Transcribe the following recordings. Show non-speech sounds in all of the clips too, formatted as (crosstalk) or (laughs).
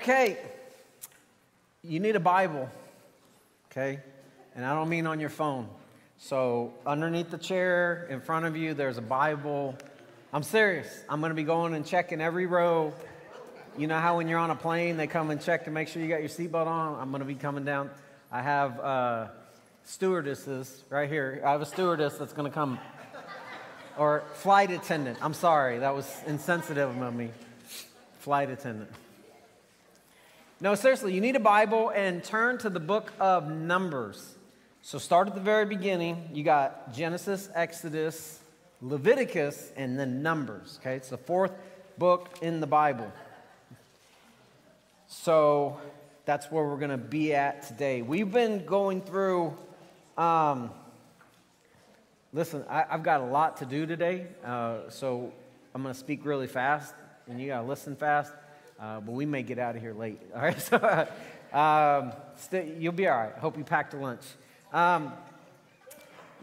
Okay, you need a Bible, okay? And I don't mean on your phone. So, underneath the chair in front of you, there's a Bible. I'm serious. I'm going to be going and checking every row. You know how when you're on a plane, they come and check to make sure you got your seatbelt on? I'm going to be coming down. I have uh, stewardesses right here. I have a stewardess that's going to come. Or flight attendant. I'm sorry, that was insensitive of me. Flight attendant. No, seriously, you need a Bible and turn to the book of Numbers. So start at the very beginning. You got Genesis, Exodus, Leviticus, and then Numbers. Okay, it's the fourth book in the Bible. So that's where we're going to be at today. We've been going through. Um, listen, I, have got a lot to do today, uh, so I'm going to speak really fast, and you got to listen fast uh, but we may get out of here late. (laughs) All right, so um, stay, you'll be all right. Hope you packed a lunch. Um,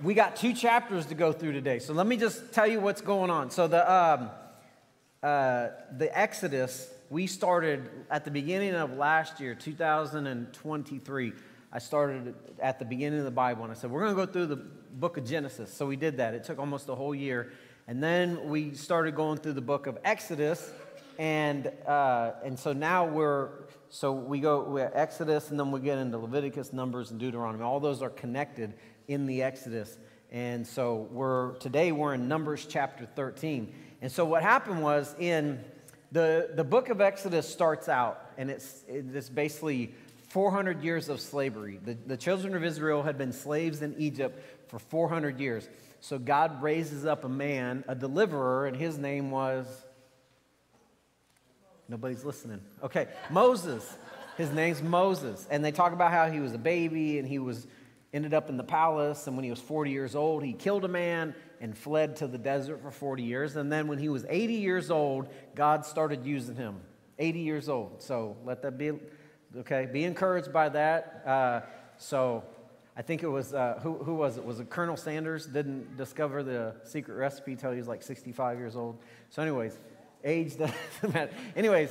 we got two chapters to go through today, so let me just tell you what's going on. So the um, uh, the Exodus we started at the beginning of last year, 2023. I started at the beginning of the Bible, and I said we're going to go through the book of Genesis. So we did that. It took almost a whole year, and then we started going through the book of Exodus and uh, and so now we're so we go we're Exodus, and then we get into Leviticus, Numbers, and Deuteronomy. All those are connected in the Exodus, and so we're today we're in Numbers chapter 13. And so what happened was in the the book of Exodus starts out, and it's it's basically 400 years of slavery. The, the children of Israel had been slaves in Egypt for 400 years. So God raises up a man, a deliverer, and his name was Nobody's listening. Okay, Moses. His name's Moses. And they talk about how he was a baby and he was ended up in the palace and when he was 40 years old, he killed a man and fled to the desert for 40 years. And then when he was 80 years old, God started using him. 80 years old. So let that be okay. Be encouraged by that. Uh, so I think it was uh, who, who was it? Was it Colonel Sanders? Didn't discover the secret recipe until he was like 65 years old. So, anyways, Age doesn't (laughs) matter. Anyways,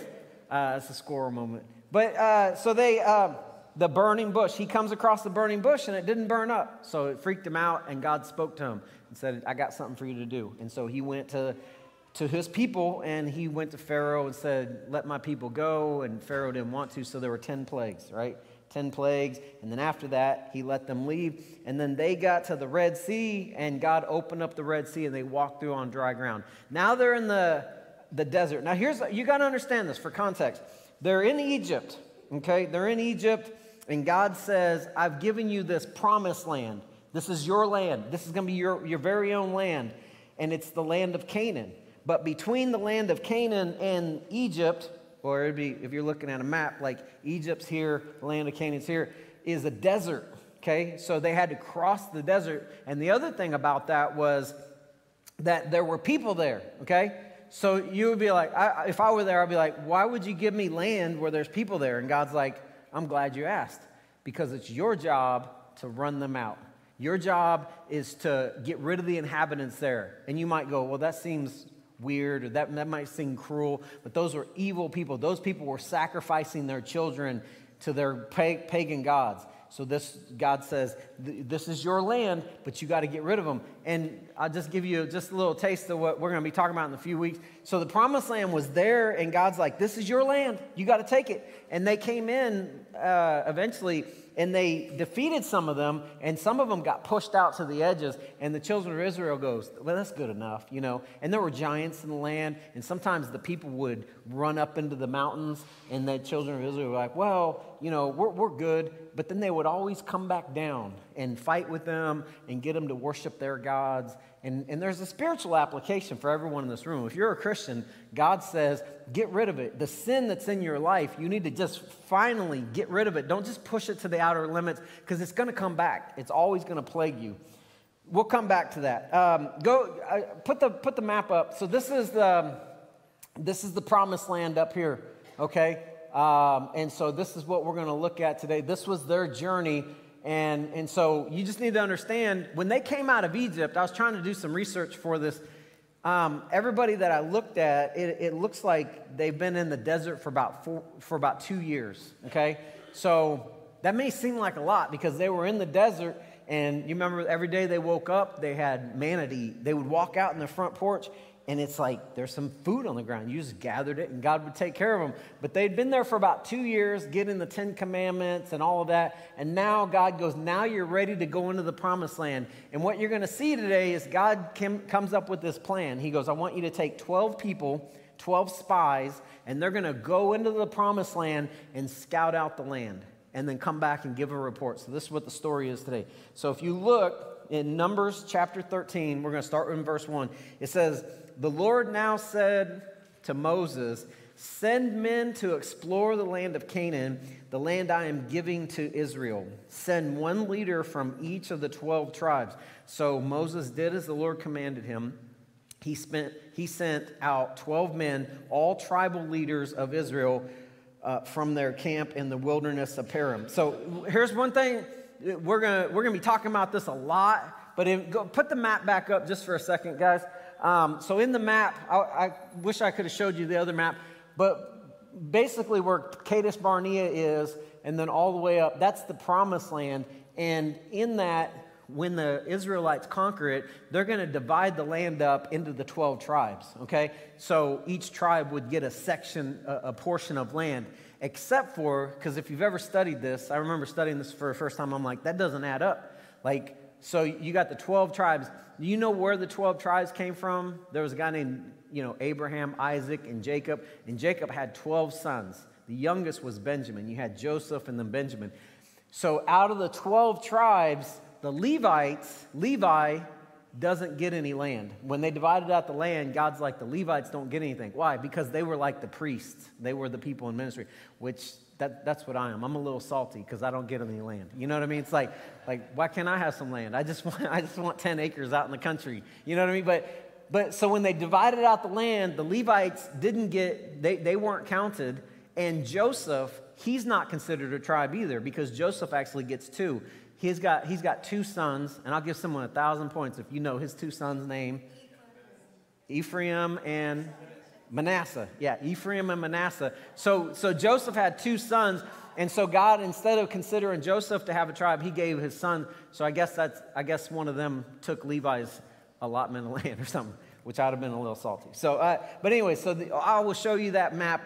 uh, it's a squirrel moment. But uh, so they, uh, the burning bush, he comes across the burning bush and it didn't burn up. So it freaked him out and God spoke to him and said, I got something for you to do. And so he went to, to his people and he went to Pharaoh and said, Let my people go. And Pharaoh didn't want to. So there were 10 plagues, right? 10 plagues. And then after that, he let them leave. And then they got to the Red Sea, and God opened up the Red Sea, and they walked through on dry ground. Now they're in the the desert. Now, here's, you got to understand this for context. They're in Egypt, okay? They're in Egypt, and God says, I've given you this promised land. This is your land. This is going to be your, your very own land, and it's the land of Canaan. But between the land of Canaan and Egypt, or it'd be, if you're looking at a map, like Egypt's here, the land of Canaan's here, is a desert, okay? So they had to cross the desert. And the other thing about that was that there were people there, okay? So you would be like, I, if I were there, I'd be like, why would you give me land where there's people there? And God's like, I'm glad you asked because it's your job to run them out. Your job is to get rid of the inhabitants there. And you might go, well, that seems weird or that, that might seem cruel, but those were evil people. Those people were sacrificing their children to their pagan gods. So this God says, this is your land, but you got to get rid of them. And I'll just give you just a little taste of what we're going to be talking about in a few weeks. So the promised land was there, and God's like, this is your land. You got to take it. And they came in uh, eventually and they defeated some of them, and some of them got pushed out to the edges. And the children of Israel goes, "Well, that's good enough, you know." And there were giants in the land, and sometimes the people would run up into the mountains, and the children of Israel were like, "Well, you know, we're, we're good," but then they would always come back down and fight with them and get them to worship their gods and, and there's a spiritual application for everyone in this room. If you're a Christian, God says, get rid of it. The sin that's in your life, you need to just finally get rid of it. Don't just push it to the outer limits because it's going to come back. It's always going to plague you. We'll come back to that. Um, go uh, put the put the map up. So this is the this is the promised land up here. Okay, um, and so this is what we're going to look at today. This was their journey and, and so you just need to understand when they came out of Egypt, I was trying to do some research for this. Um, everybody that I looked at, it, it, looks like they've been in the desert for about four, for about two years. Okay, so that may seem like a lot because they were in the desert, and you remember every day they woke up, they had eat. They would walk out in the front porch, and it's like there's some food on the ground. You just gathered it, and God would take care of them. But they'd been there for about two years, getting the Ten Commandments and all of that. And now God goes, Now you're ready to go into the promised land. And what you're going to see today is God comes up with this plan. He goes, I want you to take 12 people, 12 spies, and they're going to go into the promised land and scout out the land and then come back and give a report. So, this is what the story is today. So, if you look in Numbers chapter 13, we're going to start in verse 1. It says, the Lord now said to Moses, Send men to explore the land of Canaan, the land I am giving to Israel. Send one leader from each of the 12 tribes. So Moses did as the Lord commanded him. He, spent, he sent out 12 men, all tribal leaders of Israel, uh, from their camp in the wilderness of Paran. So here's one thing we're going we're gonna be talking about this a lot, but if, go, put the map back up just for a second, guys. Um, so in the map, I, I, wish I could have showed you the other map, but basically where Kadesh Barnea is, and then all the way up, that's the promised land. And in that, when the Israelites conquer it, they're going to divide the land up into the 12 tribes, okay? So each tribe would get a section, a, a portion of land, except for, because if you've ever studied this, I remember studying this for the first time, I'm like, that doesn't add up. Like, so you got the 12 tribes. Do you know where the 12 tribes came from? There was a guy named, you know, Abraham, Isaac, and Jacob. And Jacob had 12 sons. The youngest was Benjamin. You had Joseph and then Benjamin. So out of the 12 tribes, the Levites, Levi doesn't get any land. When they divided out the land, God's like, the Levites don't get anything. Why? Because they were like the priests. They were the people in ministry, which that, that's what I am. I'm a little salty because I don't get any land. You know what I mean? It's like, like, why can't I have some land? I just (laughs) want, I just want 10 acres out in the country. You know what I mean? But, but so when they divided out the land, the Levites didn't get, they, they weren't counted. And Joseph, he's not considered a tribe either because Joseph actually gets two. He's got, he's got two sons, and I'll give someone a thousand points if you know his two sons' name Ephraim and Manasseh. Yeah, Ephraim and Manasseh. So, so Joseph had two sons, and so God, instead of considering Joseph to have a tribe, he gave his son. So I guess that's I guess one of them took Levi's allotment of (laughs) land or something, which I'd have been a little salty. So, uh, but anyway, so the, I will show you that map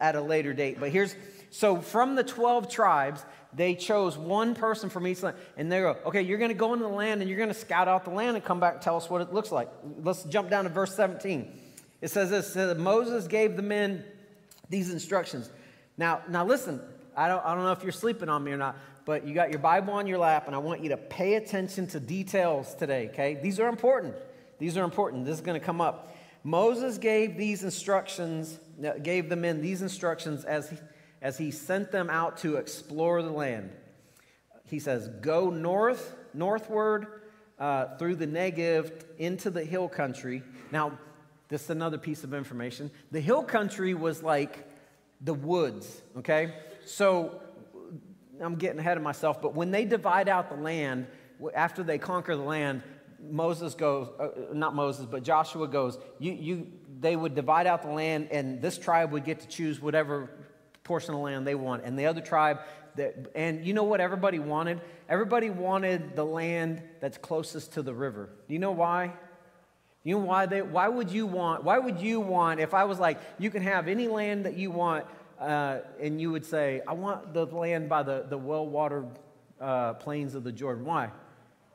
at a later date. But here's so from the 12 tribes, they chose one person from each land. And they go, okay, you're going to go into the land and you're going to scout out the land and come back and tell us what it looks like. Let's jump down to verse 17. It says this says Moses gave the men these instructions. Now, now listen, I don't, I don't know if you're sleeping on me or not, but you got your Bible on your lap, and I want you to pay attention to details today, okay? These are important. These are important. This is going to come up. Moses gave these instructions, gave the men these instructions as he, as he sent them out to explore the land. He says, Go north, northward uh, through the Negev into the hill country. Now, this is another piece of information. The hill country was like the woods, okay? So I'm getting ahead of myself, but when they divide out the land, after they conquer the land, Moses goes, uh, not Moses, but Joshua goes, you, you, they would divide out the land, and this tribe would get to choose whatever portion of land they want. And the other tribe, that, and you know what everybody wanted? Everybody wanted the land that's closest to the river. Do you know why? You know why they, why would you want, why would you want, if I was like, you can have any land that you want, uh, and you would say, I want the land by the, the well-watered uh, plains of the Jordan. Why?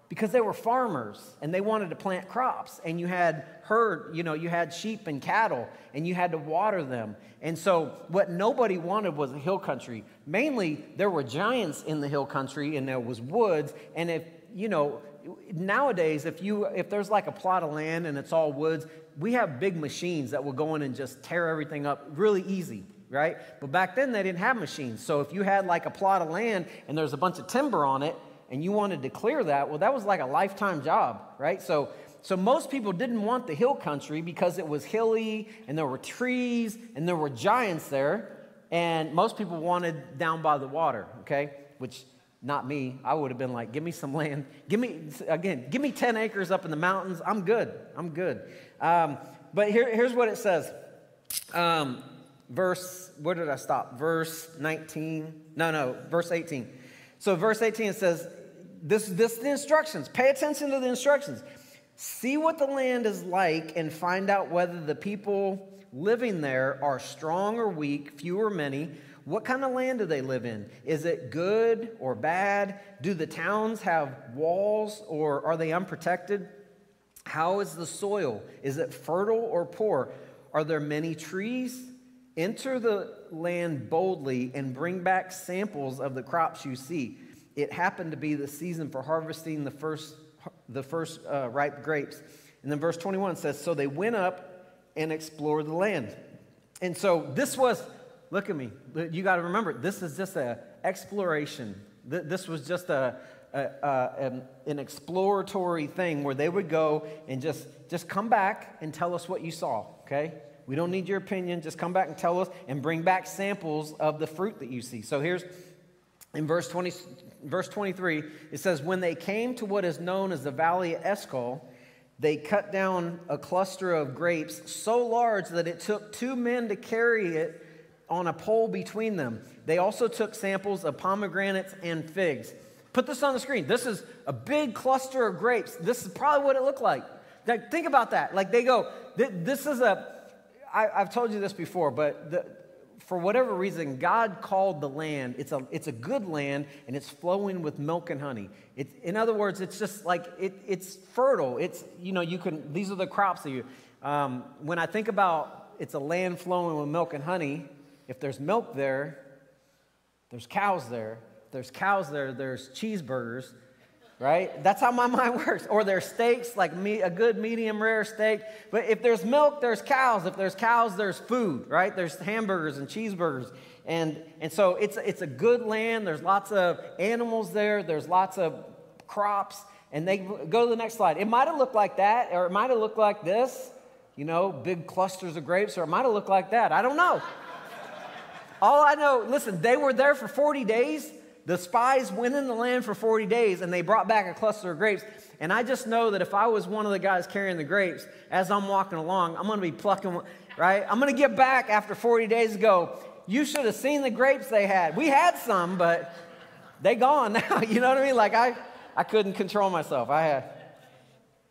Because they were farmers and they wanted to plant crops and you had herd, you know, you had sheep and cattle and you had to water them. And so what nobody wanted was a hill country. Mainly there were giants in the hill country and there was woods and if, you know, nowadays, if you if there's like a plot of land and it's all woods, we have big machines that will go in and just tear everything up really easy, right? But back then they didn't have machines. So if you had like a plot of land and there's a bunch of timber on it and you wanted to clear that, well, that was like a lifetime job, right? So so most people didn't want the hill country because it was hilly and there were trees and there were giants there. And most people wanted down by the water, okay? Which Not me. I would have been like, give me some land. Give me, again, give me 10 acres up in the mountains. I'm good. I'm good. Um, but here, here's what it says. Um, verse, where did I stop? Verse 19. No, no, verse 18. So, verse 18 it says, this, this the instructions. Pay attention to the instructions. See what the land is like and find out whether the people living there are strong or weak, few or many. What kind of land do they live in? Is it good or bad? Do the towns have walls or are they unprotected? How is the soil? Is it fertile or poor? Are there many trees? Enter the land boldly and bring back samples of the crops you see. It happened to be the season for harvesting the first, the first uh, ripe grapes. And then verse 21 says, So they went up and explored the land. And so this was, look at me, you got to remember, this is just an exploration. This was just a, a, a, an exploratory thing where they would go and just, just come back and tell us what you saw, okay? We don't need your opinion. Just come back and tell us and bring back samples of the fruit that you see. So here's in verse 20, verse 23, it says, When they came to what is known as the valley of Eshcol, they cut down a cluster of grapes so large that it took two men to carry it on a pole between them. They also took samples of pomegranates and figs. Put this on the screen. This is a big cluster of grapes. This is probably what it looked like. Think about that. Like they go, this is a, I, I've told you this before, but the, for whatever reason, God called the land, it's a, it's a good land and it's flowing with milk and honey. It, in other words, it's just like, it, it's fertile. It's, you know, you can, these are the crops that you, um, when I think about it's a land flowing with milk and honey, if there's milk there, there's cows there. If there's cows there, there's cheeseburgers right? That's how my (laughs) mind works. Or there's steaks, like me, a good medium rare steak. But if there's milk, there's cows. If there's cows, there's food, right? There's hamburgers and cheeseburgers. And, and so it's, it's a good land. There's lots of animals there. There's lots of crops. And they go to the next slide. It might have looked like that, or it might have looked like this, you know, big clusters of grapes, or it might have looked like that. I don't know. All I know, listen, they were there for 40 days the spies went in the land for 40 days and they brought back a cluster of grapes. And I just know that if I was one of the guys carrying the grapes, as I'm walking along, I'm going to be plucking, right? I'm going to get back after 40 days ago. You should have seen the grapes they had. We had some, but they gone (laughs) now. You know what I mean? Like I, I couldn't control myself. I had.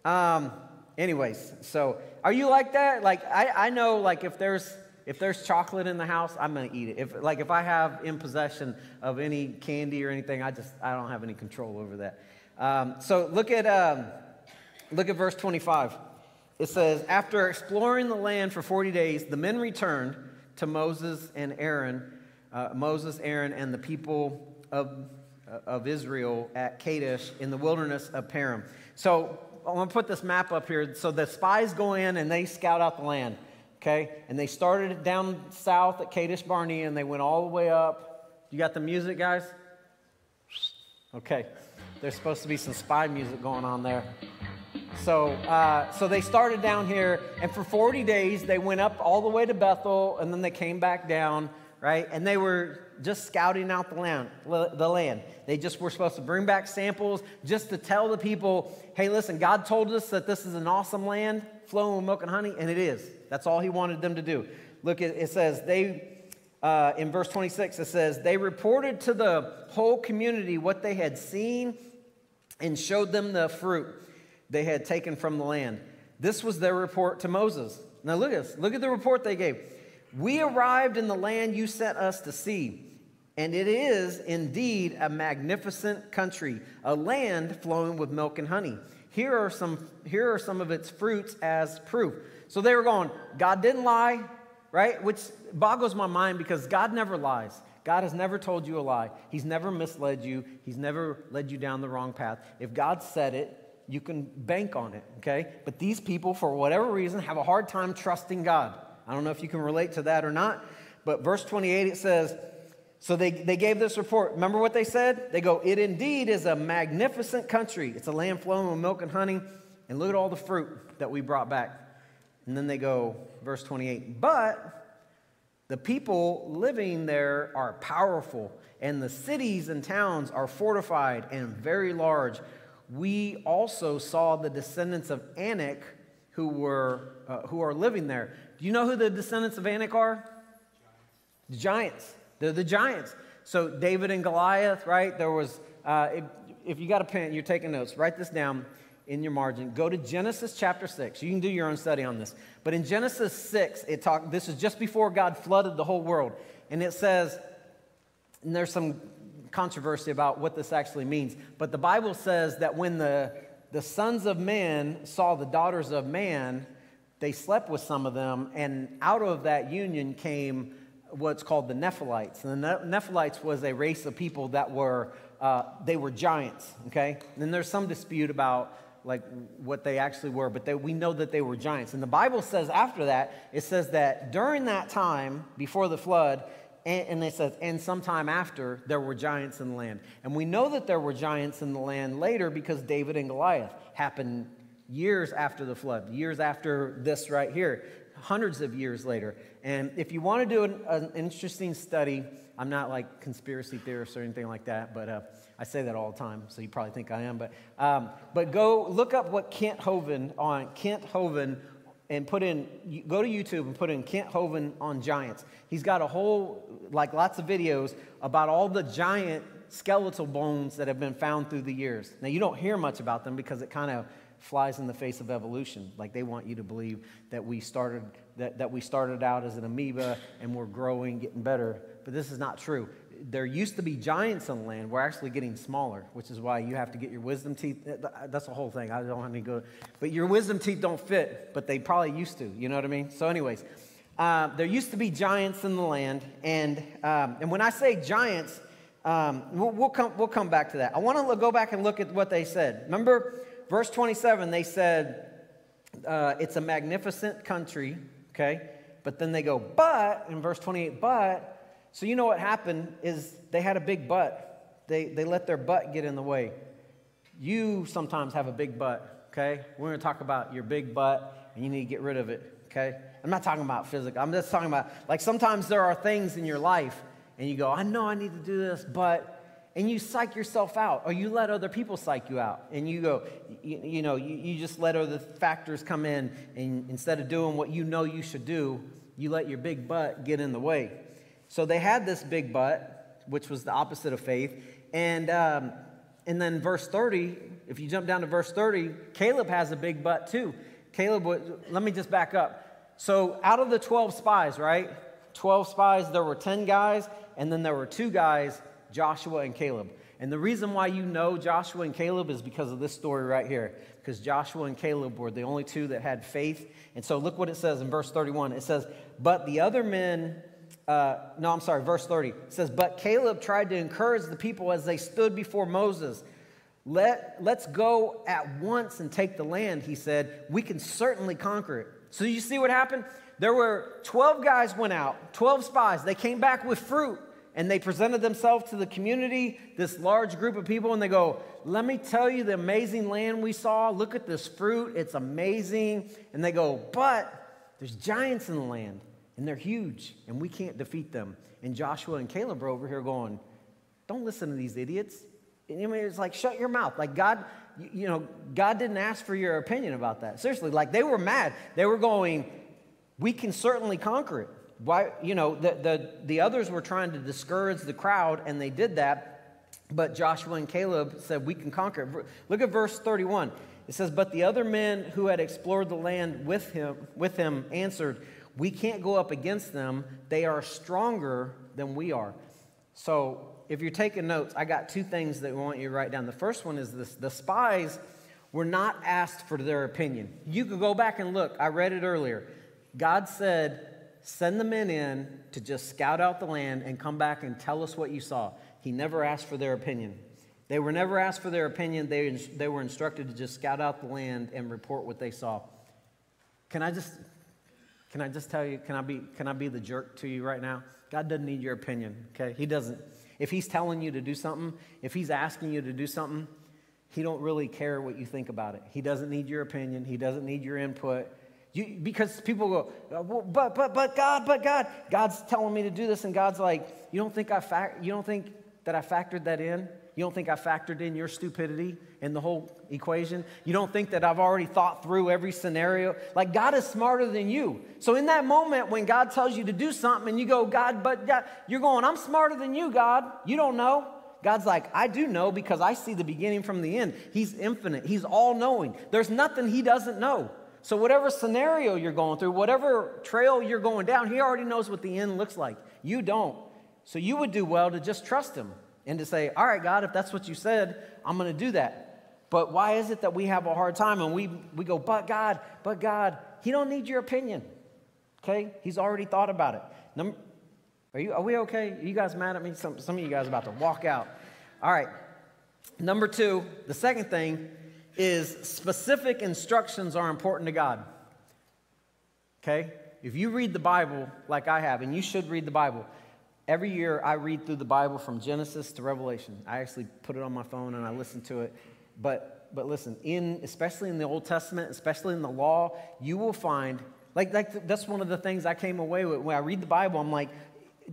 Um, anyways, so are you like that? Like I, I know like if there's if there's chocolate in the house, I'm going to eat it. If, like if I have in possession of any candy or anything, I just I don't have any control over that. Um, so look at um, look at verse 25. It says, after exploring the land for 40 days, the men returned to Moses and Aaron, uh, Moses, Aaron, and the people of, uh, of Israel at Kadesh in the wilderness of Paran. So I'm going to put this map up here. So the spies go in and they scout out the land okay? And they started down south at Kadesh Barnea and they went all the way up. You got the music, guys? Okay. There's supposed to be some spy music going on there. So, uh, so they started down here, and for 40 days they went up all the way to Bethel, and then they came back down, right? And they were just scouting out the land, the land. They just were supposed to bring back samples just to tell the people, hey, listen, God told us that this is an awesome land flowing with milk and honey, and it is. That's all he wanted them to do. Look, it says, they, uh, in verse 26, it says, they reported to the whole community what they had seen and showed them the fruit they had taken from the land. This was their report to Moses. Now look at this. Look at the report they gave. We arrived in the land you sent us to see, and it is indeed a magnificent country, a land flowing with milk and honey. Here are some, here are some of its fruits as proof. So they were going, God didn't lie, right? Which boggles my mind because God never lies. God has never told you a lie. He's never misled you. He's never led you down the wrong path. If God said it, you can bank on it, okay? But these people, for whatever reason, have a hard time trusting God. I don't know if you can relate to that or not, but verse 28 it says, So they, they gave this report. Remember what they said? They go, It indeed is a magnificent country. It's a land flowing with milk and honey. And look at all the fruit that we brought back. And then they go, verse 28, But The people living there are powerful, and the cities and towns are fortified and very large. We also saw the descendants of Anak who, were, uh, who are living there. Do you know who the descendants of Anak are? The giants. They're the giants. So David and Goliath, right? There was, uh, if, if you got a pen, you're taking notes, write this down in your margin. Go to Genesis chapter 6. You can do your own study on this. But in Genesis 6, it talk, this is just before God flooded the whole world. And it says, and there's some controversy about what this actually means, but the Bible says that when the, the sons of men saw the daughters of man, they slept with some of them, and out of that union came what's called the Nephilites. And the Nephilites was a race of people that were, uh, they were giants, okay? And there's some dispute about like what they actually were, but they, we know that they were giants. And the Bible says after that, it says that during that time, before the flood, and, and it says, and sometime after, there were giants in the land. And we know that there were giants in the land later because David and Goliath happened years after the flood, years after this right here, hundreds of years later. And if you want to do an, an interesting study, I'm not like conspiracy theorist or anything like that, but uh, I say that all the time, so you probably think I am. But, um, but go look up what Kent Hovind on Kent Hovind and put in, go to YouTube and put in Kent Hovind on giants. He's got a whole, like lots of videos about all the giant skeletal bones that have been found through the years. Now, you don't hear much about them because it kind of flies in the face of evolution. Like they want you to believe that we started, that, that we started out as an amoeba and we're growing, getting better. But this is not true there used to be giants on the land. We're actually getting smaller, which is why you have to get your wisdom teeth. That's the whole thing. I don't have to go. But your wisdom teeth don't fit, but they probably used to. You know what I mean? So, anyways, uh, there used to be giants in the land. And, um, and when I say giants, um, we'll, we'll, come, we'll come back to that. I want to go back and look at what they said. Remember, verse 27, they said, uh, it's a magnificent country, okay? But then they go, but, in verse 28, but so you know what happened is they had a big butt. They, they let their butt get in the way. You sometimes have a big butt, okay? We're to talk about your big butt and you need to get rid of it, okay? I'm not talking about physical. I'm just talking about, like, sometimes there are things in your life and you go, I know I need to do this, but, and you psych yourself out or you let other people psych you out and you go, you, you know, you, you just let other factors come in and instead of doing what you know you should do, you let your big butt get in the way. So they had this big butt, which was the opposite of faith. And, um, and then verse 30, if you jump down to verse 30, Caleb has a big butt too. Caleb, let me just back up. So out of the 12 spies, right? 12 spies, there were 10 guys, and then there were two guys, Joshua and Caleb. And the reason why you know Joshua and Caleb is because of this story right here. Because Joshua and Caleb were the only two that had faith. And so look what it says in verse 31. It says, But the other men uh, no, I'm sorry, verse 30 it says, But Caleb tried to encourage the people as they stood before Moses. Let, let's go at once and take the land, he said. We can certainly conquer it. So you see what happened? There were 12 guys went out, 12 spies. They came back with fruit and they presented themselves to the community, this large group of people, and they go, Let me tell you the amazing land we saw. Look at this fruit. It's amazing. And they go, But there's giants in the land and they're huge, and we can't defeat them. And Joshua and Caleb are over here going, Don't listen to these idiots. And I mean, it's like, shut your mouth. Like, God, you know, God didn't ask for your opinion about that. Seriously, like, they were mad. They were going, We can certainly conquer it. Why, you know, the, the, the others were trying to discourage the crowd, and they did that. But Joshua and Caleb said, We can conquer. Look at verse 31. It says, But the other men who had explored the land with him, with him answered, we can't go up against them. They are stronger than we are. So, if you're taking notes, I got two things that I want you to write down. The first one is this the spies were not asked for their opinion. You could go back and look. I read it earlier. God said, Send the men in to just scout out the land and come back and tell us what you saw. He never asked for their opinion. They were never asked for their opinion. They, they were instructed to just scout out the land and report what they saw. Can I just can I just tell you, can I be, can I be the jerk to you right now? God doesn't need your opinion, okay? He doesn't. If he's telling you to do something, if he's asking you to do something, he don't really care what you think about it. He doesn't need your opinion. He doesn't need your input. You, because people go, uh, well, but, but, but God, but God. God's telling me to do this, and God's like, you don't think I you don't think that I factored that in? You don't think I factored in your stupidity in the whole equation? You don't think that I've already thought through every scenario? Like, God is smarter than you. So, in that moment when God tells you to do something and you go, God, but God, you're going, I'm smarter than you, God. You don't know. God's like, I do know because I see the beginning from the end. He's infinite, He's all knowing. There's nothing He doesn't know. So, whatever scenario you're going through, whatever trail you're going down, He already knows what the end looks like. You don't. So, you would do well to just trust Him and to say, All right, God, if that's what you said, I'm going to do that. But why is it that we have a hard time and we, we go, But God, but God, He don't need your opinion. Okay? He's already thought about it. Number, are, you, are we okay? Are you guys mad at me? Some, some of you guys about to walk out. All right. Number two, the second thing is specific instructions are important to God. Okay? If you read the Bible like I have, and you should read the Bible, Every year I read through the Bible from Genesis to Revelation. I actually put it on my phone and I listen to it. But, but listen, in, especially in the Old Testament, especially in the law, you will find, like, like that's one of the things I came away with. When I read the Bible, I'm like,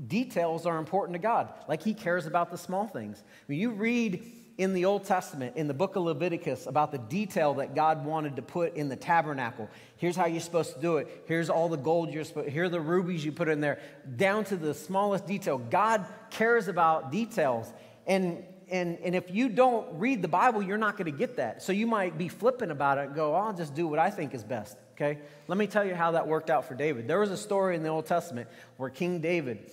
details are important to God. Like he cares about the small things. When you read in the Old Testament, in the book of Leviticus, about the detail that God wanted to put in the tabernacle. Here's how you're supposed to do it. Here's all the gold you're supposed here are the rubies you put in there, down to the smallest detail. God cares about details. And and, and if you don't read the Bible, you're not going to get that. So you might be flippant about it and go, oh, I'll just do what I think is best. Okay? Let me tell you how that worked out for David. There was a story in the Old Testament where King David,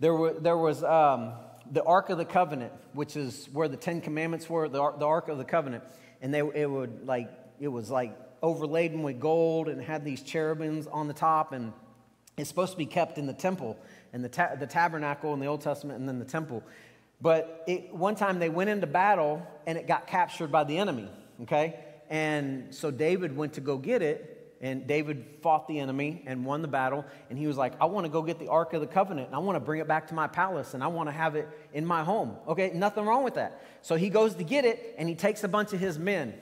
there, were, there was um, the Ark of the Covenant, which is where the Ten Commandments were, the, the Ark of the Covenant, and they it would like it was like overladen with gold and had these cherubims on the top, and it's supposed to be kept in the temple and the ta- the tabernacle in the Old Testament, and then the temple. But it, one time they went into battle and it got captured by the enemy. Okay, and so David went to go get it, and David fought the enemy and won the battle. And he was like, I want to go get the Ark of the Covenant and I want to bring it back to my palace and I want to have it in my home. Okay, nothing wrong with that. So he goes to get it and he takes a bunch of his men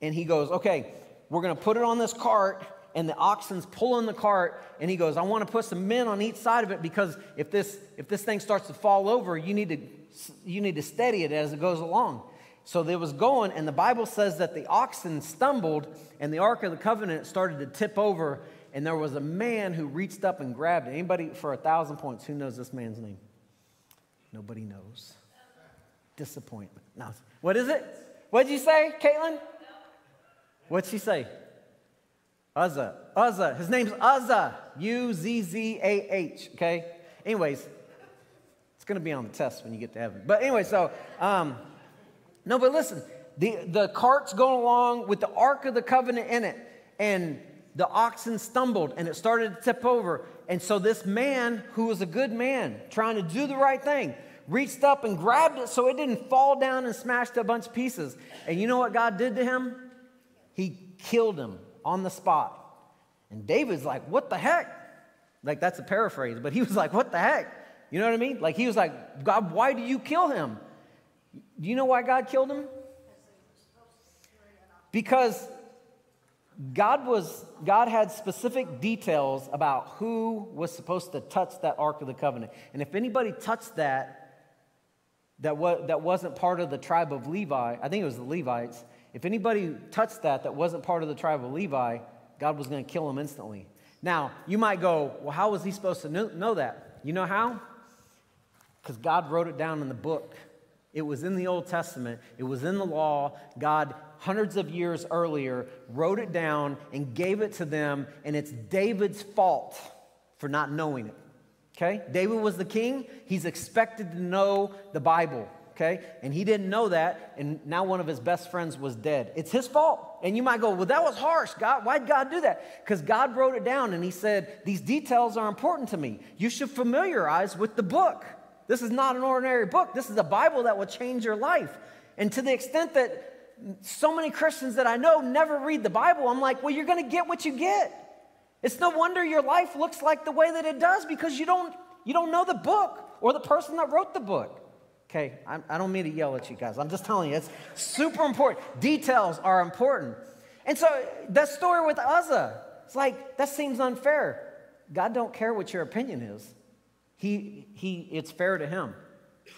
and he goes, Okay, we're going to put it on this cart. And the oxen's pulling the cart, and he goes, I want to put some men on each side of it because if this, if this thing starts to fall over, you need to, you need to steady it as it goes along. So they was going, and the Bible says that the oxen stumbled, and the Ark of the Covenant started to tip over, and there was a man who reached up and grabbed it. Anybody for a thousand points, who knows this man's name? Nobody knows. Disappointment. No. What is it? What'd you say, Caitlin? What'd she say? Uzzah. Uzzah. His name's Uzzah. U Z Z A H. Okay? Anyways, it's going to be on the test when you get to heaven. But anyway, so um, no, but listen, the, the cart's going along with the Ark of the Covenant in it, and the oxen stumbled and it started to tip over. And so this man, who was a good man, trying to do the right thing, reached up and grabbed it so it didn't fall down and smash to a bunch of pieces. And you know what God did to him? He killed him on the spot. And David's like, What the heck? Like, that's a paraphrase, but he was like, What the heck? You know what I mean? Like, he was like, God, why do you kill him? Do you know why God killed him? Because God was God had specific details about who was supposed to touch that Ark of the Covenant. And if anybody touched that that, was, that wasn't part of the tribe of Levi, I think it was the Levites, if anybody touched that that wasn't part of the tribe of Levi, God was going to kill him instantly. Now, you might go, well, how was he supposed to know that? You know how? Because God wrote it down in the book. It was in the Old Testament, it was in the law. God, hundreds of years earlier, wrote it down and gave it to them, and it's David's fault for not knowing it. Okay? David was the king, he's expected to know the Bible. Okay? And he didn't know that, and now one of his best friends was dead. It's his fault. And you might go, well, that was harsh. God, why'd God do that? Because God wrote it down and he said, These details are important to me. You should familiarize with the book. This is not an ordinary book. This is a Bible that will change your life. And to the extent that so many Christians that I know never read the Bible, I'm like, well, you're going to get what you get. It's no wonder your life looks like the way that it does because you don't, you don't know the book or the person that wrote the book. Okay, I, I don't mean to yell at you guys. I'm just telling you, it's super important. Details are important. And so that story with Uzzah, It's like, that seems unfair. God don't care what your opinion is. He, he, it's fair to him.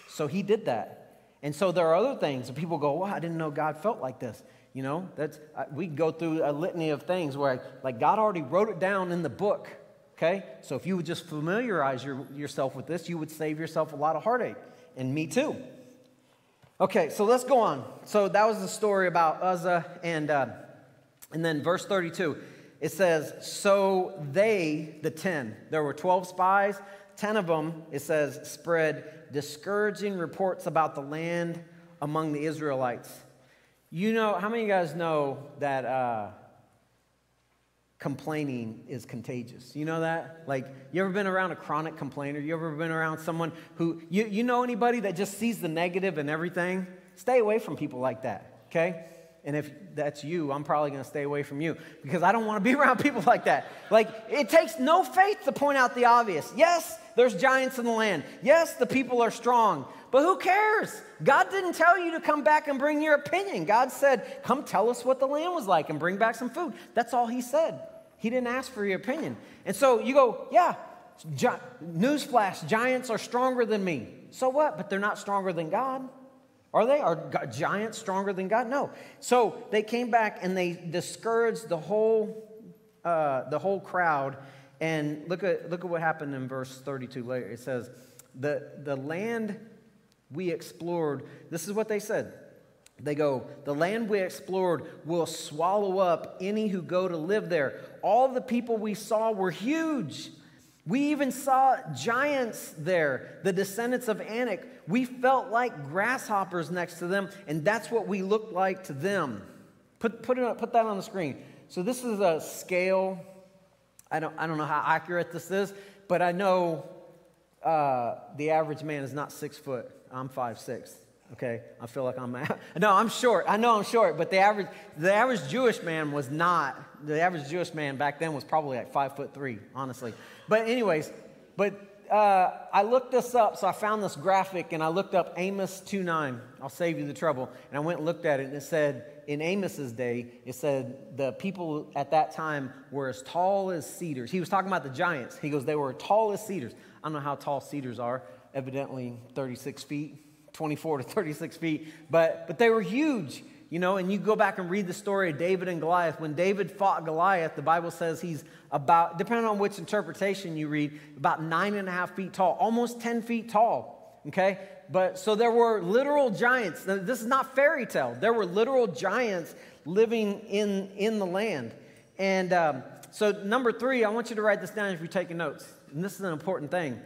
So he did that. And so there are other things that people go, well, I didn't know God felt like this. You know, that's, we go through a litany of things where, like, God already wrote it down in the book. Okay? So if you would just familiarize your, yourself with this, you would save yourself a lot of heartache. And me too. Okay, so let's go on. So that was the story about Uzzah, and, uh, and then verse 32, it says, So they, the 10, there were 12 spies, 10 of them, it says, spread discouraging reports about the land among the Israelites. You know, how many of you guys know that uh, complaining is contagious. You know that? Like, you ever been around a chronic complainer? You ever been around someone who, you, you know anybody that just sees the and everything? Stay away from people like that, okay? And if that's you, I'm probably going to stay away from you because I don't want to be (laughs) around people like that. Like, it takes no faith to point out the obvious. Yes, there's giants in the land. Yes, the people are strong. But who cares? God didn't tell you to come back and bring your opinion. God said, Come tell us what the land was like and bring back some food. That's all He said. He didn't ask for your opinion. And so you go, Yeah, gi- newsflash, giants are stronger than me. So what? But they're not stronger than God. Are they? Are giants stronger than God? No. So they came back and they discouraged the whole, uh, the whole crowd. And look at, look at what happened in verse 32 later. It says, the, the land we explored, this is what they said. They go, The land we explored will swallow up any who go to live there. All the people we saw were huge. We even saw giants there, the descendants of Anak. We felt like grasshoppers next to them, and that's what we looked like to them. Put, put, it, put that on the screen. So, this is a scale. I don't, I don't know how accurate this is, but I know uh, the average man is not six foot. I'm five six. Okay, I feel like I'm (laughs) no, I'm short. I know I'm short, but the average the average Jewish man was not. The average Jewish man back then was probably like five foot three, honestly. But anyways, but uh, I looked this up, so I found this graphic and I looked up Amos 2.9. I'll save you the trouble. And I went and looked at it and it said, in Amos's day, it said the people at that time were as tall as cedars. He was talking about the giants. He goes, they were tall as cedars. I don't know how tall cedars are, evidently 36 feet, 24 to 36 feet, but, but they were huge. You know, and you go back and read the story of David and Goliath. When David fought Goliath, the Bible says he's about, depending on which interpretation you read, about nine and a half feet tall, almost 10 feet tall. Okay? But so there were literal giants. This is not fairy tale. There were literal giants living in, in the land. And um, so, number three, I want you to write this down if you're taking notes. And this is an important thing.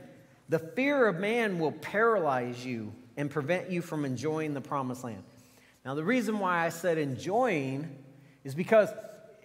The fear of man will paralyze you and prevent you from enjoying the promised land. Now, the reason why I said enjoying is because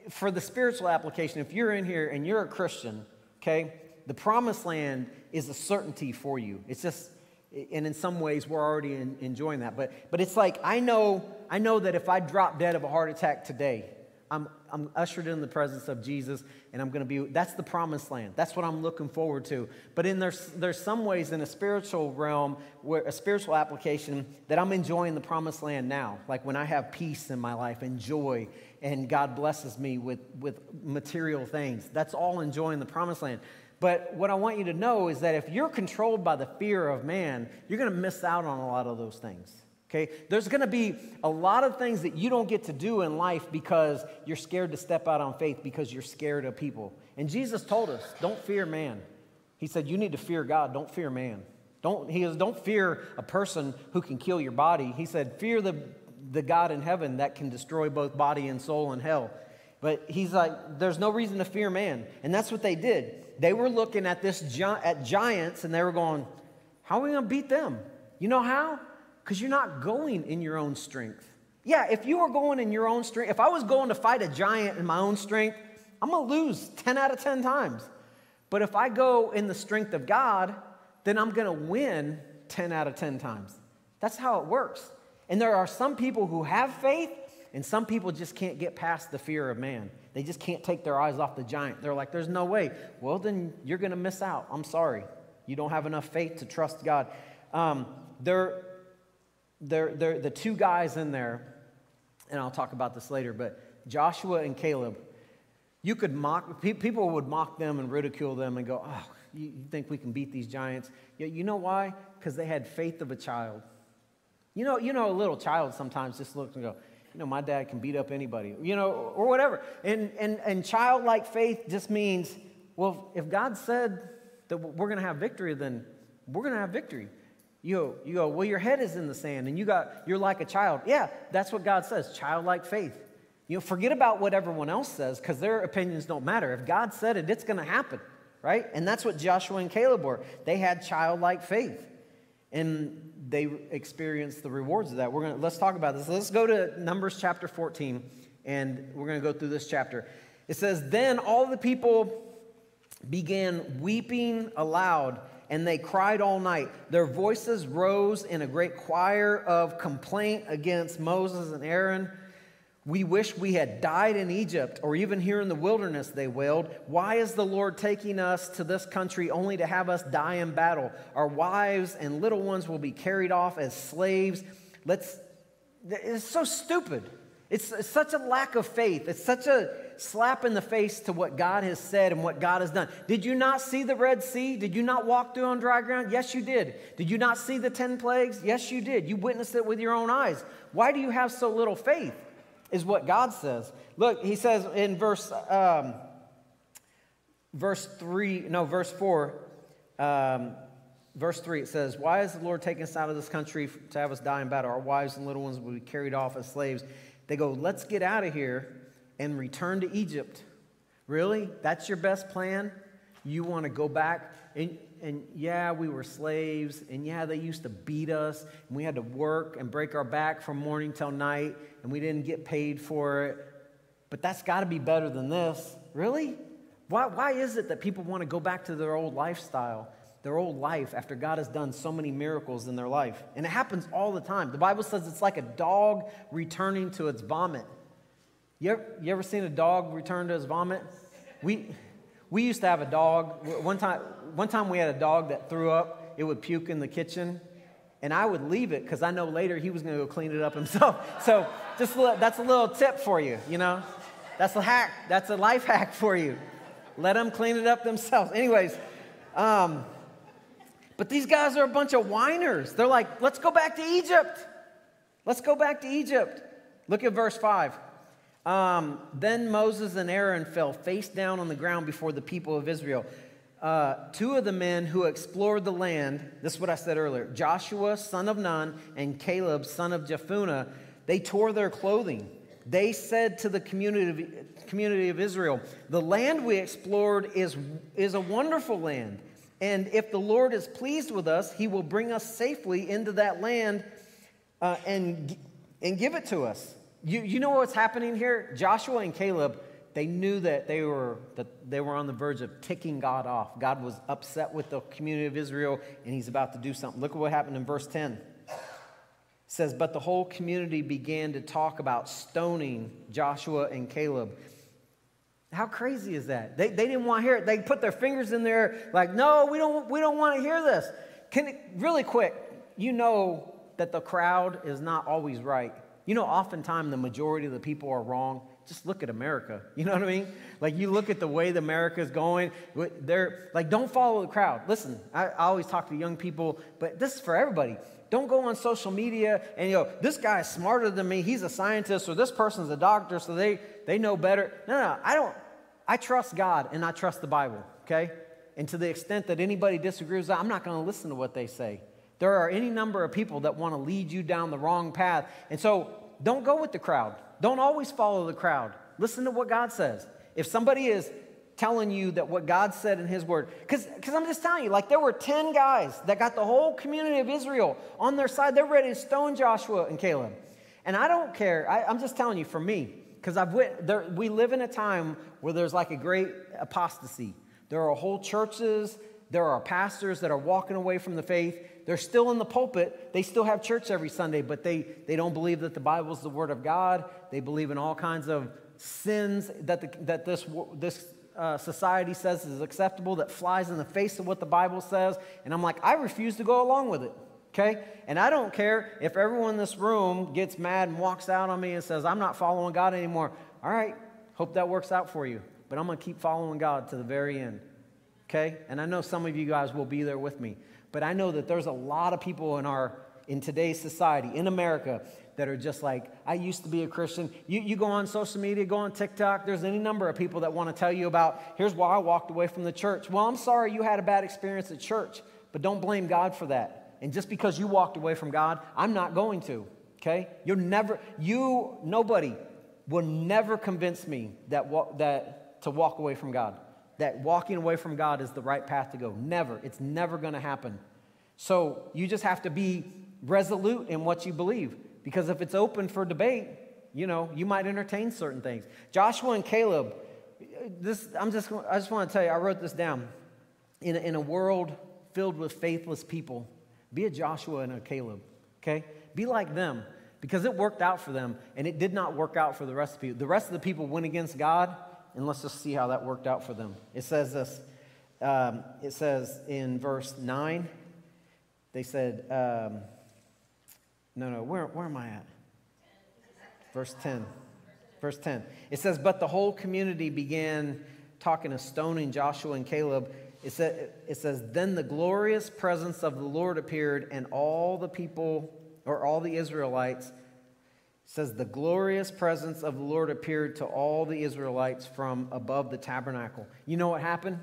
for the spiritual application, if you're in here and you're a Christian, okay, the promised land is a certainty for you. It's just, and in some ways we're already in, enjoying that. But, but it's like I know, I know that if I drop dead of a heart attack today, I'm, I'm ushered in the presence of Jesus and I'm going to be, that's the promised land. That's what I'm looking forward to. But in there's, there's some ways in a spiritual realm, where a spiritual application, that I'm enjoying the promised land now. Like when I have peace in my life and joy and God blesses me with, with material things. That's all enjoying the promised land. But what I want you to know is that if you're controlled by the fear of man, you're going to miss out on a lot of those things. Okay? There's going to be a lot of things that you don't get to do in life because you're scared to step out on faith because you're scared of people. And Jesus told us, don't fear man. He said, you need to fear God, don't fear man. Don't, he goes, don't fear a person who can kill your body. He said, fear the, the God in heaven that can destroy both body and soul in hell. But he's like, there's no reason to fear man. And that's what they did. They were looking at this at giants and they were going, how are we going to beat them? You know how? Because you're not going in your own strength. Yeah, if you were going in your own strength, if I was going to fight a giant in my own strength, I'm going to lose 10 out of 10 times. But if I go in the strength of God, then I'm going to win 10 out of 10 times. That's how it works. And there are some people who have faith, and some people just can't get past the fear of man. They just can't take their eyes off the giant. They're like, there's no way. Well, then you're going to miss out. I'm sorry. You don't have enough faith to trust God. Um, there, they're, they're, the two guys in there, and I'll talk about this later, but Joshua and Caleb, You could mock, people would mock them and ridicule them and go, oh, you, think we can beat these giants? You know why? Because they had faith of a child. You know, you know, a little child sometimes just looks and go, you know, my dad can beat up anybody, you know, or whatever. And, and, and childlike faith just means, well, if God said that we're going to have victory, then we're going to have victory. You go, you go, well, your head is in the sand and you got, you're like a child. Yeah, that's what God says, childlike faith. You know, forget about what everyone else says because their opinions don't matter. If God said it, it's going to happen, right? And that's what Joshua and Caleb were. They had childlike faith. And they experienced the rewards of that. We're gonna let's talk about this. Let's go to Numbers chapter 14, and we're gonna go through this chapter. It says, Then all the people began weeping aloud, and they cried all night. Their voices rose in a great choir of complaint against Moses and Aaron. We wish we had died in Egypt or even here in the wilderness, they wailed. Why is the Lord taking us to this country only to have us die in battle? Our wives and little ones will be carried off as slaves. Let's, it's so stupid. It's, it's such a lack of faith. It's such a slap in the face to what God has said and what God has done. Did you not see the Red Sea? Did you not walk through on dry ground? Yes, you did. Did you not see the 10 plagues? Yes, you did. You witnessed it with your own eyes. Why do you have so little faith? is what God says. Look, he says in verse um, verse three, no, verse four, um, verse three. It says, "Why is the Lord taking us out of this country to have us die in battle? Our wives and little ones will be carried off as slaves." They go, "Let's get out of here and return to Egypt." Really? That's your best plan? You want to go back? And and yeah, we were slaves, and yeah, they used to beat us, and we had to work and break our back from morning till night, and we didn't get paid for it. But that's got to be better than this. Really? Why, why is it that people want to go back to their old lifestyle, their old life, after God has done so many miracles in their life? And it happens all the time. The Bible says it's like a dog returning to its vomit. You ever, you ever seen a dog return to his vomit? We, we used to have a dog. One time, one time we had a dog that threw up, it would puke in the kitchen, and I would leave it because I know later he was going to go clean it up himself. (laughs) So just that's a little tip for you, you know. That's a hack. That's a life hack for you. Let them clean it up themselves. Anyways, um, but these guys are a bunch of whiners. They're like, let's go back to Egypt. Let's go back to Egypt. Look at verse 5. Um, then Moses and Aaron fell face down on the ground before the people of Israel uh, two of the men who explored the land, this is what I said earlier Joshua, son of Nun, and Caleb, son of Jephunneh, they tore their clothing. They said to the community of, community of Israel, The land we explored is, is a wonderful land. And if the Lord is pleased with us, he will bring us safely into that land uh, and, and give it to us. You, you know what's happening here? Joshua and Caleb they knew that they were that they were on the verge of ticking God off. God was upset with the community of Israel and he's about to do something. Look at what happened in verse 10. It says, But the whole community began to talk about stoning Joshua and Caleb. How crazy is that? They, they didn't want to hear it. They put their fingers in there, like, no, we don't, we don't want to hear this. Can it, really quick, you know that the crowd is not always right. You know, oftentimes the majority of the people are wrong just look at America. (laughs) You know what I mean? Like you look at the way that America is going. They're like, don't follow the crowd. Listen, I, I always talk to young people, but this is for everybody. Don't go on social media and you know, this guy's smarter than me. He's a scientist, or this person's a doctor, so they they know better. No, no, I don't. I trust God and I trust the Bible. Okay, and to the extent that anybody disagrees, I'm not going to listen to what they say. There are any number of people that want to lead you down the wrong path, and so don't go with the crowd. Don't always follow the crowd. Listen to what God says. If somebody is telling you that what God said in His Word, because I'm just telling you, like there were 10 guys that got the whole community of Israel on their side. They're ready to stone Joshua and Caleb. And I don't care. I, am just telling you, for me, because I've we live in a time where there's like a great apostasy. There are whole churches, there are pastors that are walking away from the faith. They're still in the pulpit. They still have church every Sunday, but they, they don't believe that the Bible is the Word of God. They believe in all kinds of sins that, the, that this, this uh, society says is acceptable, that flies in the face of what the Bible says. And I'm like, I refuse to go along with it. Okay? And I don't care if everyone in this room gets mad and walks out on me and says, I'm not following God anymore. All right, hope that works out for you. but I'm going to keep following God to the very end. Okay? And I know some of you guys will be there with me. But I know that there's a lot of people in our in today's society, in America, that are just like, I used to be a Christian. You, you go on social media, go on TikTok, there's any number of people that want to tell you about, here's why I walked away from the church. Well, I'm sorry you had a bad experience at church, but don't blame God for that. And just because you walked away from God, I'm not going to, okay? You'll never, you, nobody will never convince me that, that to walk away from God, that walking away from God is the right path to go. Never. It's never going to happen. So you just have to be resolute in what you believe. Because if it's open for debate, you know, you might entertain certain things. Joshua and Caleb, this, I'm just, I just want to tell you, I wrote this down. In a, in a world filled with faithless people, be a Joshua and a Caleb, okay? Be like them because it worked out for them and it did not work out for the rest of the people. The rest of the people went against God, and let's just see how that worked out for them. It says this um, it says in verse 9, they said, um, no, no, where, where am I at? Verse 10. Verse 10. It says, But the whole community began talking of stoning Joshua and Caleb. It, said, it says, Then the glorious presence of the Lord appeared, and all the people, or all the Israelites, says, The glorious presence of the Lord appeared to all the Israelites from above the tabernacle. You know what happened?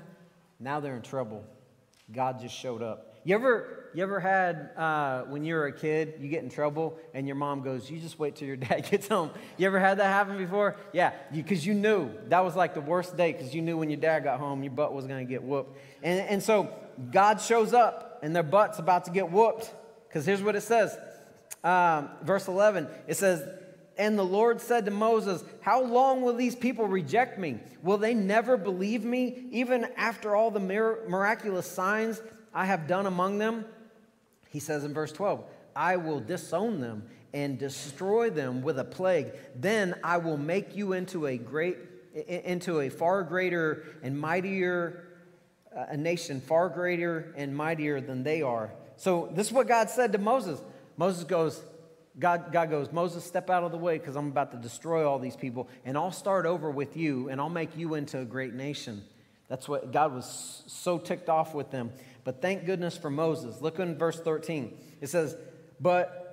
Now they're in trouble. God just showed up. You ever, you ever had, uh, when you were a kid, you get in trouble and your mom goes, You just wait till your (laughs) dad gets home. You ever had that happen before? Yeah, because you, you, knew that was like the worst day because you knew when your dad got home, your butt was going to get whooped. And, and so God shows up and their butt's about to get whooped because here's what it says. Um, verse 11, it says, and the Lord said to Moses, How long will these people reject me? Will they never believe me, even after all the miraculous signs I have done among them? He says in verse 12, I will disown them and destroy them with a plague. Then I will make you into a great into a far greater and mightier uh, a nation far greater and mightier than they are. So this is what God said to Moses. Moses goes, God, God goes, Moses, step out of the way because I'm about to destroy all these people, and I'll start over with you, and I'll make you into a great nation. That's what God was so ticked off with them. But thank goodness for Moses. Look in verse 13. It says, But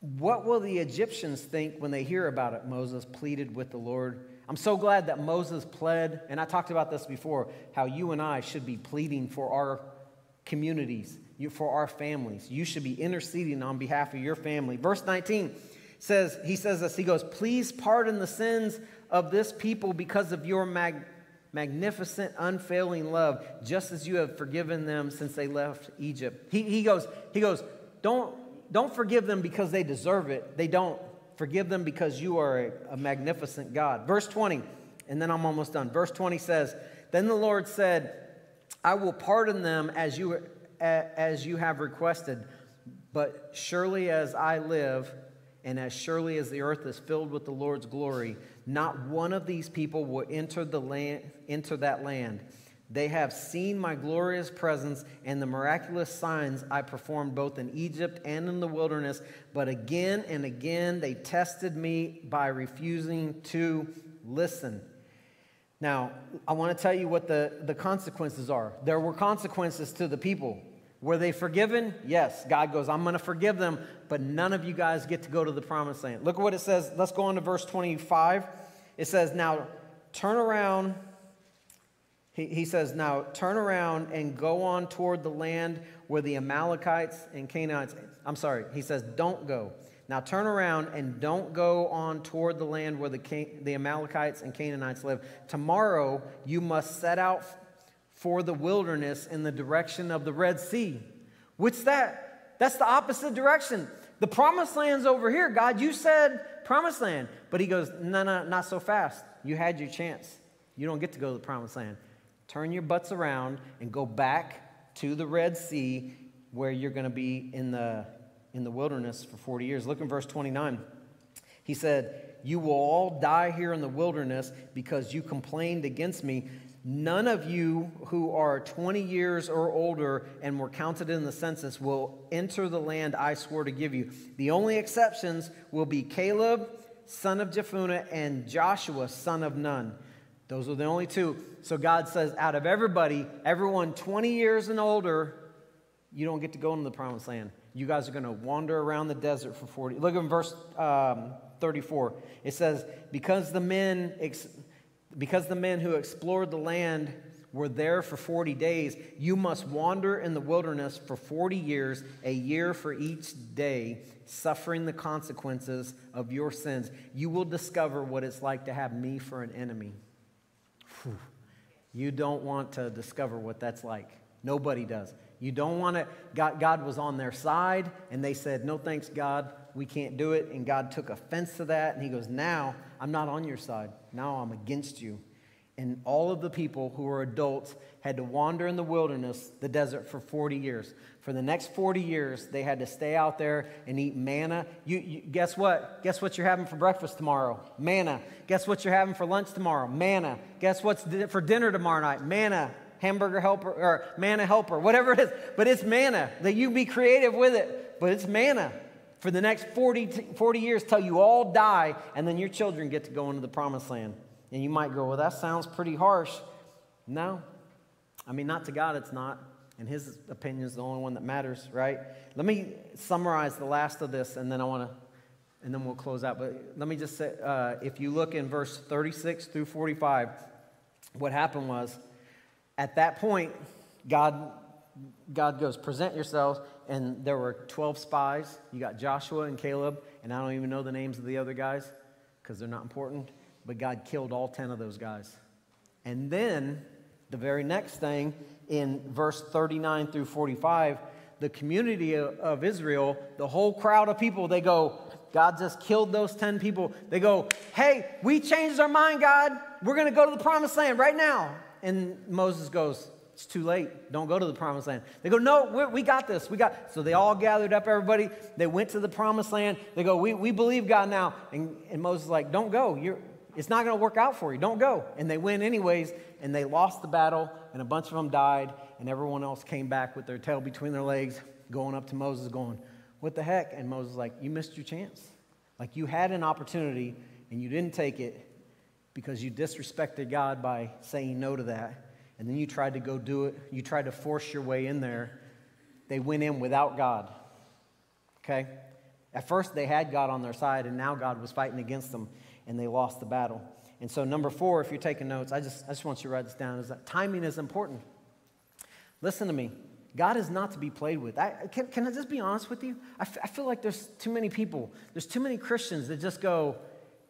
what will the Egyptians think when they hear about it? Moses pleaded with the Lord. I'm so glad that Moses pled, and I talked about this before, how you and I should be pleading for our communities, for our families. You should be interceding on behalf of your family. Verse 19 says, He says this, He goes, Please pardon the sins of this people because of your mag- magnificent, unfailing love, just as you have forgiven them since they left Egypt. He, he goes, he goes, don't, don't forgive them because they deserve it. They don't. Forgive them because you are a, a magnificent God. Verse 20, and then I'm almost done. Verse 20 says, Then the Lord said, I will pardon them as you, as you have requested, but surely as I live, and as surely as the earth is filled with the Lord's glory, not one of these people will enter, the land, enter that land. They have seen my glorious presence and the miraculous signs I performed both in Egypt and in the wilderness, but again and again they tested me by refusing to listen. Now, I want to tell you what the, the consequences are. There were consequences to the people. Were they forgiven? Yes. God goes, I'm going to forgive them, but none of you guys get to go to the promised land. Look at what it says. Let's go on to verse 25. It says, Now turn around. He, says, Now turn around and go on toward the land where the Amalekites and Canaanites, I'm sorry, he says, Don't go. Now turn around and don't go on toward the land where the, the Amalekites and Canaanites live. Tomorrow you must set out for the wilderness in the direction of the Red Sea. What's that? That's the opposite direction. The promised land's over here. God, you said promised land. But he goes, no, no, not so fast. You had your chance. You don't get to go to the promised land. Turn your butts around and go back to the Red Sea where you're going to be in the, in the wilderness for 40 years. Look in verse 29. He said, You will all die here in the wilderness because you complained against me. None of you who are 20 years or older and were counted in the census will enter the land I swore to give you. The only exceptions will be Caleb, son of Jephunneh, and Joshua, son of Nun. Those are the only two. So God says, out of everybody, everyone 20 years and older, you don't get to go into the promised land. You guys are going to wander around the desert for 40. Look at verse um, 34. It says, because the men, ex- because the men who explored the land were there for 40 days, you must wander in the wilderness for 40 years, a year for each day, suffering the consequences of your sins. You will discover what it's like to have me for an enemy. Whew. You don't want to discover what that's like. Nobody does. You don't want to. God, God was on their side, and they said, No thanks, God, we can't do it. And God took offense to that, and He goes, Now I'm not on your side. Now I'm against you. And all of the people who were adults had to wander in the wilderness, the desert, for 40 years. For the next 40 years, they had to stay out there and eat manna. You, you, guess what? Guess what you're having for breakfast tomorrow? Manna. Guess what you're having for lunch tomorrow? Manna. Guess what's for dinner tomorrow night? Manna. Hamburger helper or manna helper, whatever it is. But it's manna. That you be creative with it. But it's manna for the next 40, 40 years till you all die, and then your children get to go into the promised land. And you might go, well, that sounds pretty harsh. No. I mean, not to God, it's not. And his opinion is the only one that matters, right? Let me summarize the last of this, and then I want to, and then we'll close out. But let me just say, uh, if you look in verse 36 through 45, what happened was, at that point, God, God goes, present yourselves, and there were 12 spies. You got Joshua and Caleb, and I don't even know the names of the other guys because they're not important but God killed all 10 of those guys. And then the very next thing in verse 39 through 45, the community of Israel, the whole crowd of people, they go, God just killed those 10 people. They go, Hey, we changed our mind, God. We're going to go to the promised land right now. And Moses goes, It's too late. Don't go to the promised land. They go, No, we got this. We got. So they all gathered up, everybody. They went to the promised land. They go, We, we believe God now. And, and Moses is like, Don't go. You're, it's not going to work out for you. Don't go. And they went anyways, and they lost the battle, and a bunch of them died, and everyone else came back with their tail between their legs, going up to Moses, going, What the heck? And Moses like, You missed your chance. Like you had an opportunity, and you didn't take it because you disrespected God by saying no to that. And then you tried to go do it. You tried to force your way in there. They went in without God. Okay? At first, they had God on their side, and now God was fighting against them and they lost the battle. And so, number four, if you're taking notes, I just, I just want you to write this down, is that timing is important. Listen to me. God is not to be played with. I, can, can I just be honest with you? I, f- I feel like there's too many people, there's too many Christians that just go,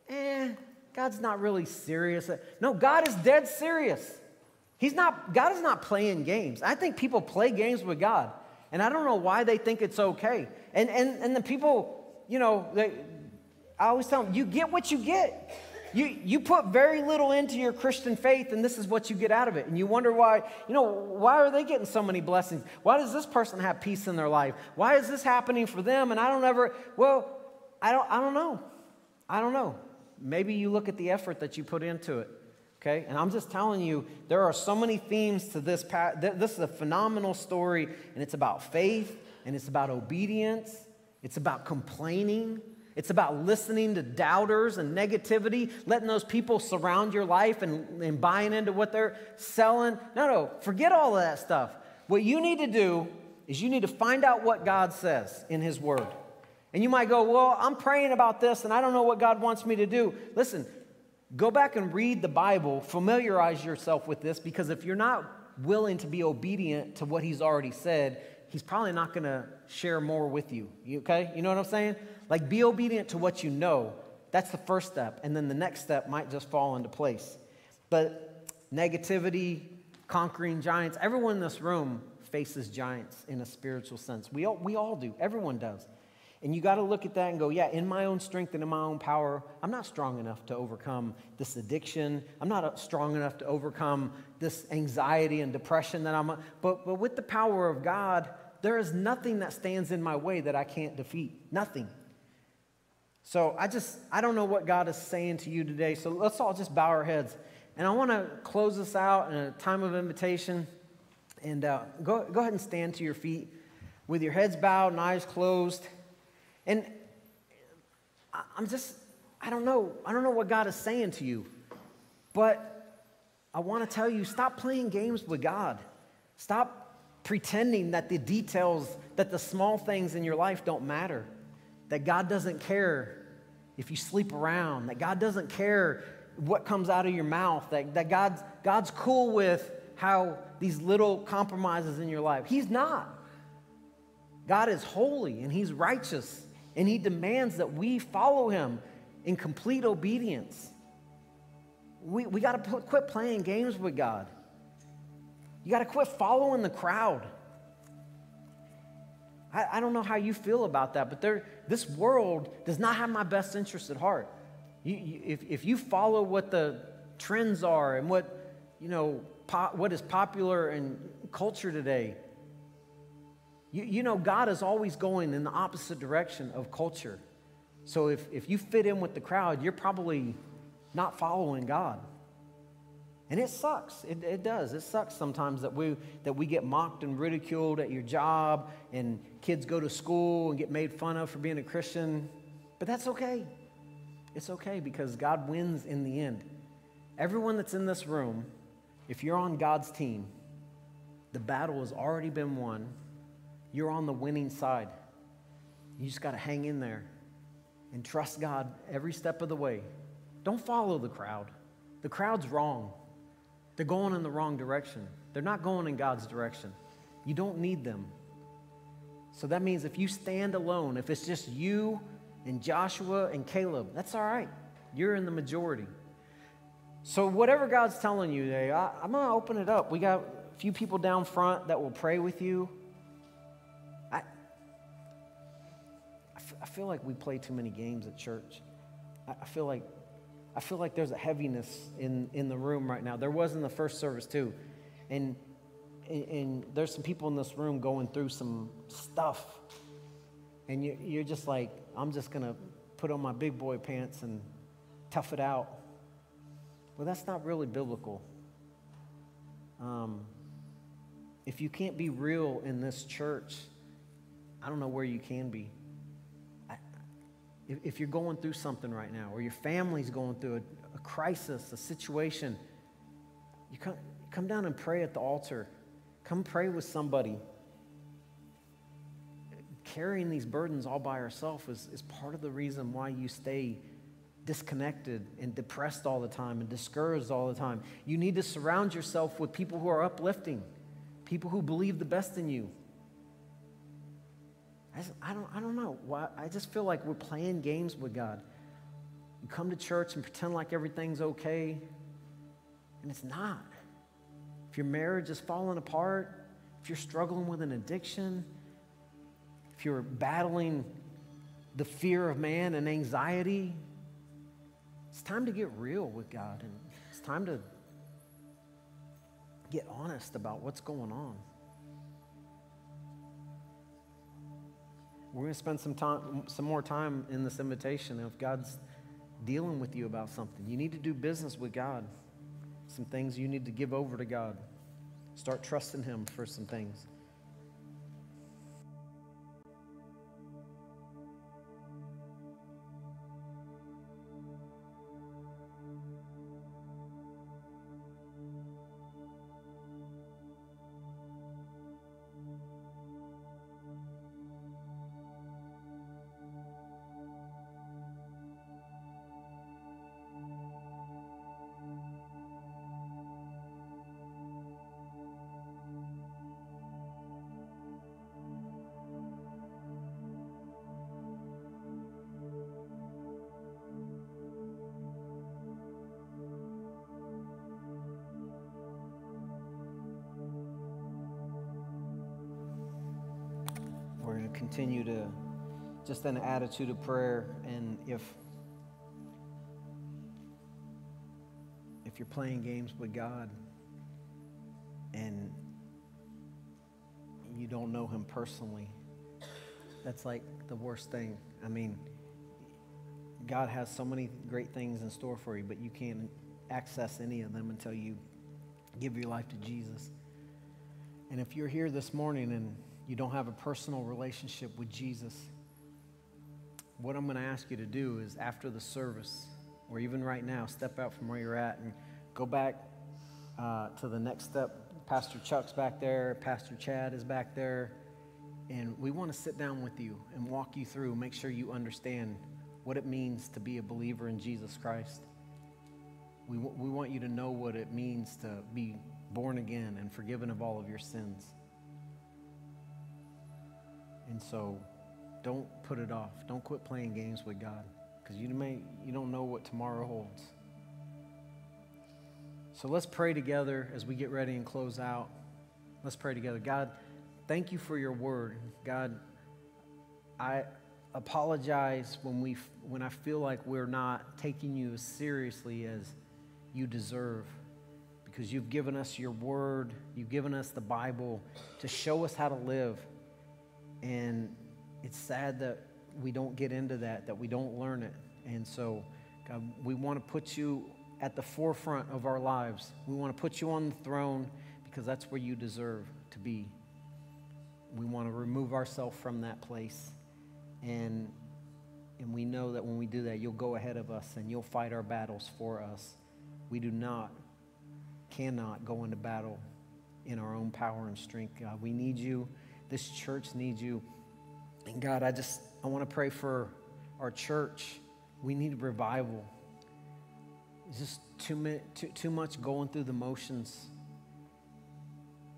eh, God's not really serious. No, God is dead serious. He's not, God is not playing games. I think people play games with God. And I don't know why they think it's okay. And, and, and the people, you know, they, I always tell them, you get what you get. You, you put very little into your Christian faith, and this is what you get out of it. And you wonder why, you know, why are they getting so many blessings? Why does this person have peace in their life? Why is this happening for them? And I don't ever, well, I don't, I don't know. I don't know. Maybe you look at the effort that you put into it. Okay? And I'm just telling you, there are so many themes to this. This is a phenomenal story, and it's about faith, and it's about obedience, it's about complaining, it's about listening to doubters and negativity, letting those people surround your life and, and buying into what they're selling. No, no, forget all of that stuff. What you need to do is you need to find out what God says in His Word. And you might go, Well, I'm praying about this and I don't know what God wants me to do. Listen, go back and read the Bible, familiarize yourself with this, because if you're not willing to be obedient to what He's already said, He's probably not going to share more with you. you. Okay? You know what I'm saying? Like, be obedient to what you know. That's the first step. And then the next step might just fall into place. But negativity, conquering giants, everyone in this room faces giants in a spiritual sense. We all, we all do. Everyone does. And you got to look at that and go, yeah, in my own strength and in my own power, I'm not strong enough to overcome this addiction. I'm not strong enough to overcome this anxiety and depression that I'm. But, but with the power of God, there is nothing that stands in my way that I can't defeat. Nothing. So I just, I don't know what God is saying to you today. So let's all just bow our heads. And I want to close this out in a time of invitation. And uh, go, go ahead and stand to your feet with your heads bowed and eyes closed. And I'm just, I don't know. I don't know what God is saying to you. But I want to tell you stop playing games with God. Stop pretending that the details, that the small things in your life don't matter, that God doesn't care if you sleep around, that God doesn't care what comes out of your mouth, that, that God's, God's cool with how these little compromises in your life. He's not. God is holy and He's righteous, and He demands that we follow Him in complete obedience. We, we got to quit playing games with God. You got to quit following the crowd. I, I, don't know how you feel about that, but there, this world does not have my best interest at heart. You, you, if, if you follow what the trends are and what, you know, what is popular in culture today, you, you know, God is always going in the opposite direction of culture. So if, if you fit in with the crowd, you're probably not following God. And it sucks. It, it does. It sucks sometimes that we, that we get mocked and ridiculed at your job, and kids go to school and get made fun of for being a Christian. But that's okay. It's okay because God wins in the end. Everyone that's in this room, if you're on God's team, the battle has already been won. You're on the winning side. You just got to hang in there and trust God every step of the way. Don't follow the crowd. The crowd's wrong. They're going in the wrong direction. They're not going in God's direction. You don't need them. So that means if you stand alone, if it's just you and Joshua and Caleb, that's all right. You're in the majority. So, whatever God's telling you today, I, am going to open it up. We got a few people down front that will pray with you. I feel like we play too many games at church. I, feel like I feel like there's a heaviness in, in the room right now. There was in the first service too. And, and, there's some people in this room going through some stuff. And you, you're just like, I'm just going to put on my big boy pants and tough it out. Well, that's not really biblical. Um, if you can't be real in this church, I don't know where you can be if, you're going through something right now, or your family's going through a, a crisis, a situation, you come, come down and pray at the altar. Come pray with somebody. Carrying these burdens all by yourself is, is part of the reason why you stay disconnected and depressed all the time and discouraged all the time. You need to surround yourself with people who are uplifting, people who believe the best in you, I, just, I, don't, I don't know. Why, I just feel like we're playing games with God. You come to church and pretend like everything's okay, and it's not. If your marriage is falling apart, if you're struggling with an addiction, if you're battling the fear of man and anxiety, it's time to get real with God and it's time to get honest about what's going on. We're going to spend some time, some more time in this invitation. If God's dealing with you about something, you need to do business with God. Some things you need to give over to God. Start trusting Him for some things. Continue to just an attitude of prayer. And if if you're playing games with God and you don't know Him personally, that's like the worst thing. I mean, God has so many great things in store for you, but you can't access any of them until you give your life to Jesus. And if you're here this morning and you don't have a personal relationship with Jesus, what I'm going to ask you to do is after the service, or even right now, step out from where you're at and go back uh, to the next step. Pastor Chuck's back there, Pastor Chad is back there. And we want to sit down with you and walk you through, make sure you understand what it means to be a believer in Jesus Christ. We, w- we want you to know what it means to be born again and forgiven of all of your sins. And so don't put it off. Don't quit playing games with God because you, may, you don't know what tomorrow holds. So let's pray together as we get ready and close out. Let's pray together. God, thank you for your word. God, I apologize when, we, when I feel like we're not taking you as seriously as you deserve because you've given us your word, you've given us the Bible to show us how to live. And it's sad that we don't get into that, that we don't learn it. And so, God, we want to put you at the forefront of our lives. We want to put you on the throne because that's where you deserve to be. We want to remove ourselves from that place. And, and we know that when we do that, you'll go ahead of us and you'll fight our battles for us. We do not, cannot go into battle in our own power and strength, God. We need you. This church needs you. And God, I just, I want to pray for our church. We need revival. It's just too, too, too much going through the motions.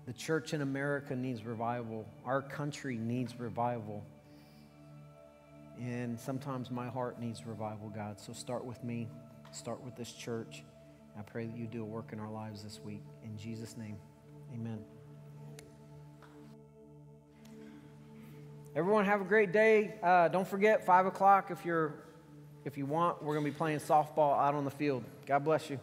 The church in America needs revival. Our country needs revival. And sometimes my heart needs revival, God. So start with me, start with this church. I pray that you do a work in our lives this week. In Jesus' name, amen. Everyone have a great day. Uh, don't forget, 5 o'clock if, you're, if you want, we're going to be playing softball out on the field. God bless you.